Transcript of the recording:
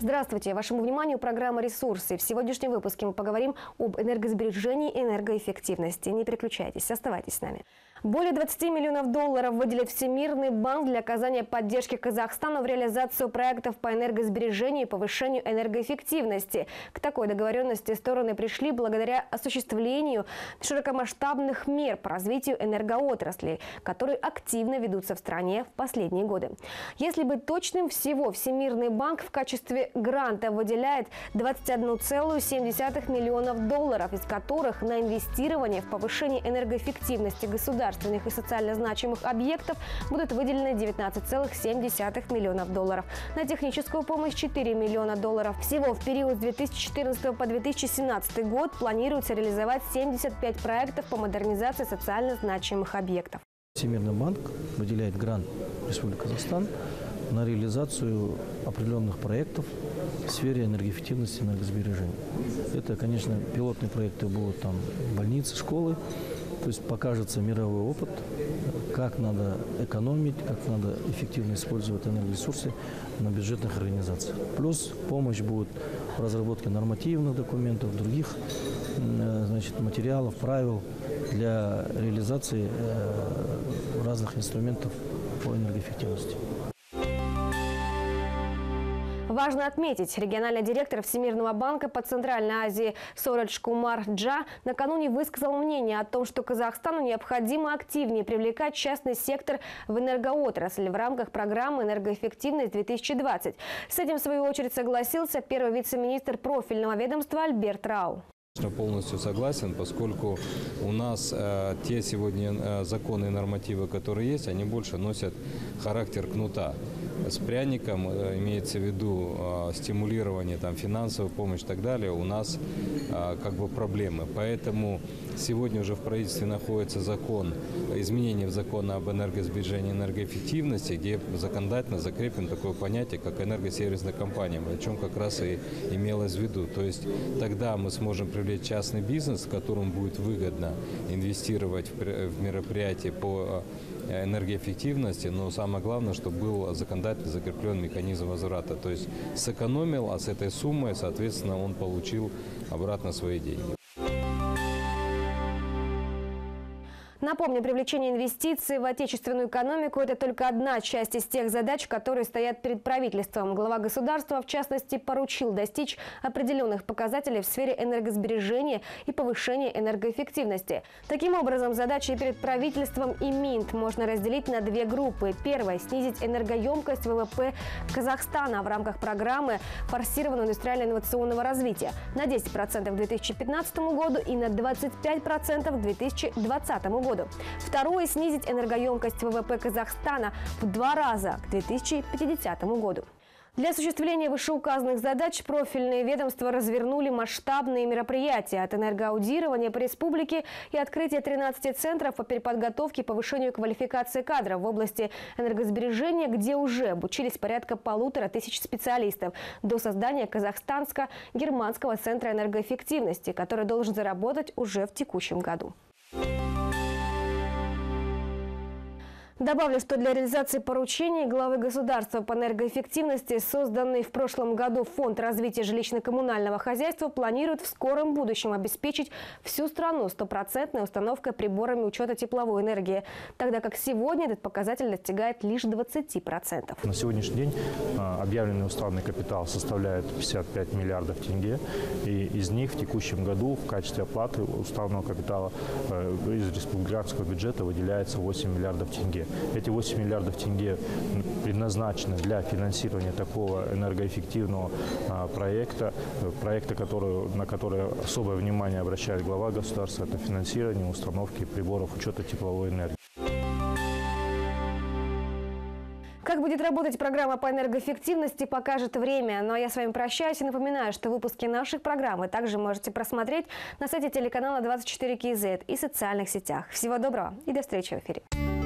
Здравствуйте! Вашему вниманию программа «Ресурсы». В сегодняшнем выпуске мы поговорим об энергосбережении и энергоэффективности. Не переключайтесь, оставайтесь с нами. Более 20 миллионов долларов выделит Всемирный банк для оказания поддержки Казахстану в реализацию проектов по энергосбережению и повышению энергоэффективности. К такой договоренности стороны пришли благодаря осуществлению широкомасштабных мер по развитию энергоотрасли, которые активно ведутся в стране в последние годы. Если быть точным, всего Всемирный банк в качестве гранта выделяет 21,7 миллионов долларов, из которых на инвестирование в повышение энергоэффективности государственных и социально значимых объектов будут выделены 19,7 миллионов долларов. На техническую помощь 4 миллиона долларов. Всего в период с 2014 по 2017 год планируется реализовать 75 проектов по модернизации социально значимых объектов. Всемирный банк выделяет грант Республики Казахстан на реализацию определенных проектов в сфере энергоэффективности и энергосбережения. Это, конечно, пилотные проекты будут там больницы, школы, то есть покажется мировой опыт, как надо экономить, как надо эффективно использовать энергоресурсы на бюджетных организациях. Плюс помощь будет в разработке нормативных документов, других э, значит, материалов, правил для реализации э, разных инструментов по энергоэффективности. Важно отметить, региональный директор Всемирного банка по Центральной Азии Сорадж Кумар Джа накануне высказал мнение о том, что Казахстану необходимо активнее привлекать частный сектор в энергоотрасль в рамках программы «Энергоэффективность-2020». С этим, в свою очередь, согласился первый вице-министр профильного ведомства Альберт Рау. Полностью согласен, поскольку у нас э, те сегодня э, законы и нормативы, которые есть, они больше носят характер кнута с пряником, э, имеется в виду э, стимулирование, там, финансовая помощь и так далее, у нас э, как бы проблемы. Поэтому сегодня уже в правительстве находится закон, изменение в закон об энергосбережении энергоэффективности, где законодательно закреплено такое понятие, как энергосервисная компания, о чем как раз и имелось в виду. То есть тогда мы сможем привлечь частный бизнес, которому будет выгодно инвестировать в мероприятия по энергоэффективности, но самое главное, чтобы был законодательно закреплен механизм возврата. То есть сэкономил, а с этой суммой, соответственно, он получил обратно свои деньги. Напомню, привлечение инвестиций в отечественную экономику – это только одна часть из тех задач, которые стоят перед правительством. Глава государства, в частности, поручил достичь определенных показателей в сфере энергосбережения и повышения энергоэффективности. Таким образом, задачи перед правительством и МИНТ можно разделить на две группы. Первая – снизить энергоемкость ВВП Казахстана в рамках программы форсированного индустриально-инновационного развития на 10% к 2015 году и на 25% к 2020 году году. Второе – снизить энергоемкость ВВП Казахстана в два раза к 2050 году. Для осуществления вышеуказанных задач профильные ведомства развернули масштабные мероприятия от энергоаудирования по республике и открытия 13 центров по переподготовке и повышению квалификации кадров в области энергосбережения, где уже обучились порядка полутора тысяч специалистов, до создания Казахстанско-германского центра энергоэффективности, который должен заработать уже в текущем году. Добавлю, что для реализации поручений главы государства по энергоэффективности, созданный в прошлом году Фонд развития жилищно-коммунального хозяйства, планирует в скором будущем обеспечить всю страну стопроцентной установкой приборами учета тепловой энергии, тогда как сегодня этот показатель достигает лишь 20%. На сегодняшний день а, объявленный уставный капитал составляет 55 миллиардов тенге, и из них в текущем году в качестве оплаты уставного капитала э, из республиканского бюджета выделяется 8 миллиардов тенге. Эти 8 миллиардов тенге предназначены для финансирования такого энергоэффективного а, проекта, проекта, который, на который особое внимание обращает глава государства, это финансирование установки приборов учета тепловой энергии. Как будет работать программа по энергоэффективности, покажет время. Ну а я с вами прощаюсь и напоминаю, что выпуски наших программ вы также можете просмотреть на сайте телеканала 24 КЗ и социальных сетях. Всего доброго и до встречи в эфире.